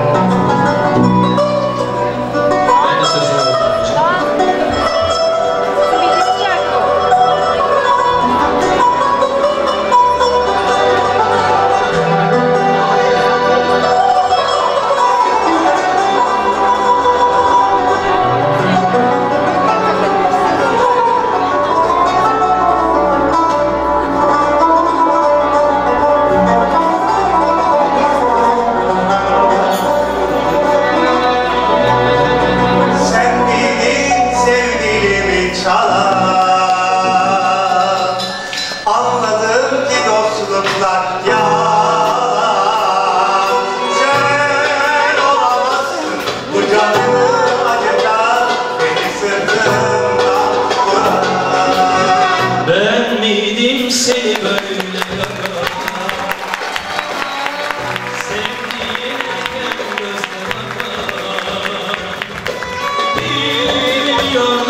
Música çalar Anladım ki dostluklar yalan. Sen olamazsın. Bu canımı acıtan Beni sırtımdan vuran Ben miydim seni böyle Sevdiğine gözle bakan Bilmiyorum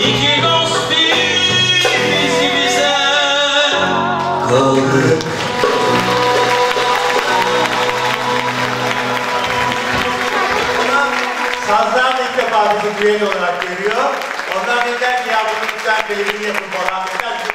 İki dost biz bize kaldı. Sazlar da ilk defa bizi düğen olarak görüyor. Onlar dediler ki ya bunu lütfen belirli yapın falan. Dediler